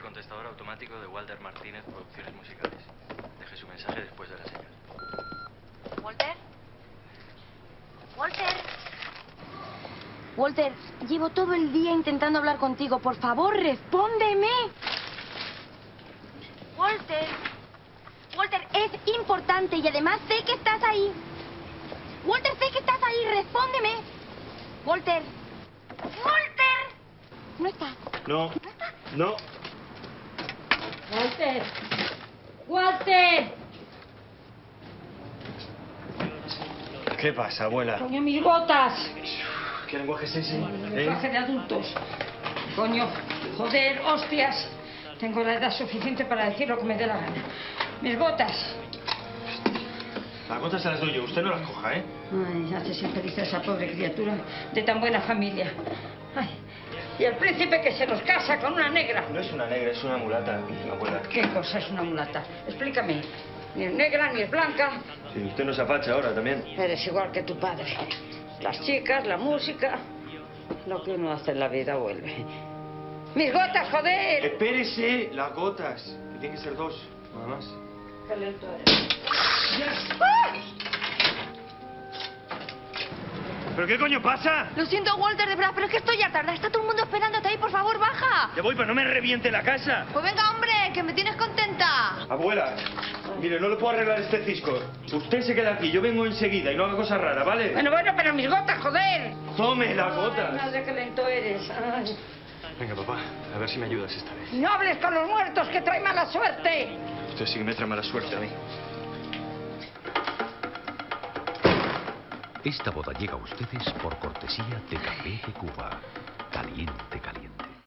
contestador automático de Walter Martínez Producciones Musicales. Deje su mensaje después de la señal. ¿Walter? ¿Walter? Walter, llevo todo el día intentando hablar contigo. Por favor, respóndeme. Walter. Walter, es importante y además sé que estás ahí. Walter, sé que estás ahí. Respóndeme. Walter. Walter. No está. No, no. Walter. Walter. ¿Qué pasa, abuela? Coño, mis botas. ¿Qué lenguaje es ese? Lenguaje de adultos. Coño, joder, hostias. Tengo la edad suficiente para decir lo que me dé la gana. Mis botas. Las botas se las doy yo, usted no las coja, ¿eh? Ay, haces infeliz a esa pobre criatura de tan buena familia. Ay, y el príncipe que se nos casa con una negra. No es una negra, es una mulata, abuela. ¿Qué cosa es una mulata? Explícame. Ni es negra, ni es blanca. Si usted no se apacha ahora también. Eres igual que tu padre. Las chicas, la música. Lo que uno hace en la vida vuelve. ¡Mis gotas, joder! Espérese, las gotas. Que tienen que ser dos, nada más. Qué lento eres. ¿Pero qué coño pasa? Lo siento, Walter, de verdad, pero es que estoy ya tarde. Está todo el mundo esperándote ahí. Por favor, baja. Ya voy, pero no me reviente la casa. Pues venga, hombre, que me tienes contenta. Abuela, mire, no le puedo arreglar este cisco. Usted se queda aquí, yo vengo enseguida y no haga cosas raras, ¿vale? Bueno, bueno, pero mis gotas, joder. Tome las Ay, gotas. madre, qué lento eres. Ay. Venga, papá, a ver si me ayudas esta vez. No hables con los muertos, que trae mala suerte. Usted sí que me trae mala suerte a mí. Esta boda llega a ustedes por cortesía de Café de Cuba.